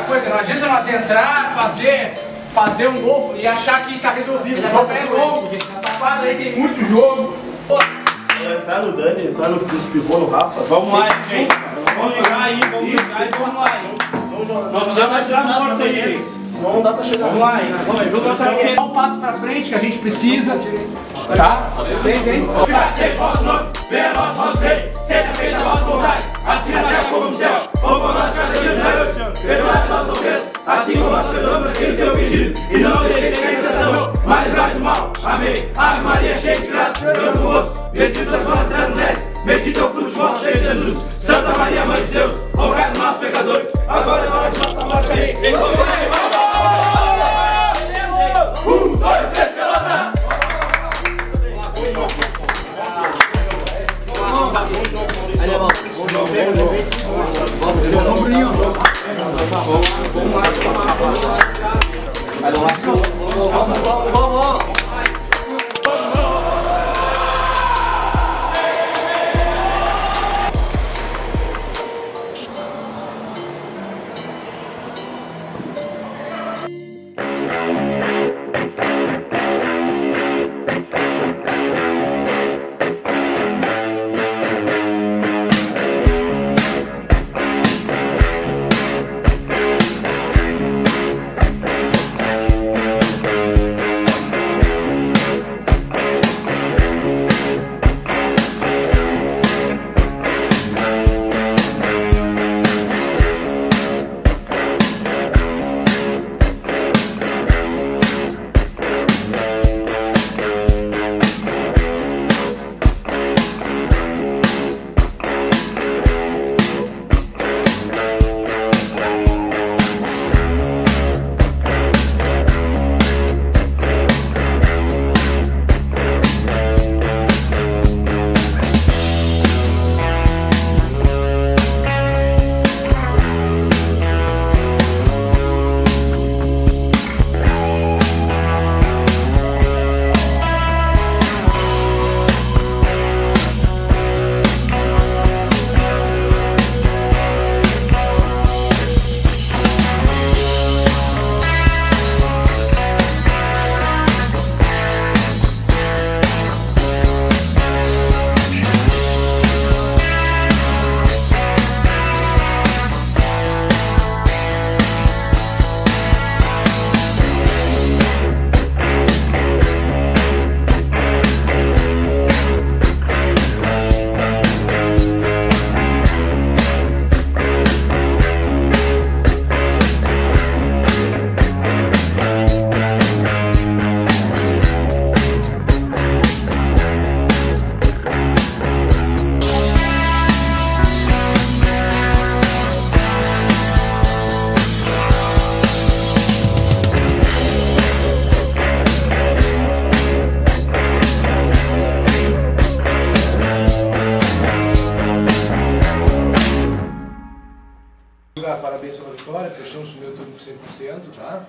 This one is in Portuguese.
coisa, não adianta nós entrar, fazer, fazer um gol e achar que tá resolvido. O jogo é longo, nessa quadra aí tem muito jogo. Pô, Entrar no Dani, entrar no, nos pivô no Rafa. Vamos lá, gente. Vamos ligar aí, vamos ligar e vamos lá, hein. Não Já vai tirar a porta aí, gente. Senão não dá pra chegar. Vamos lá, hein. Vamos aí, essa aqui. Dá um passo pra frente que a gente precisa. Tá? Vem, vem. Seja vosso nome, venha nosso vosso rei, seja feita a vossa vontade, assim na Ave Maria, cheia de graça, o Senhor é convosco. Bendito sois vós entre as mulheres, bendito é o fruto de vosso peito, Jesus. Santa Maria, Mãe de Deus, rogai por nós pecadores, agora é hora de nossa morte. Amém. Vamos lá, vamos! Um, dois, três, pelotas! Lugar, parabéns pela vitória, fechamos o primeiro turno com 100%, tá?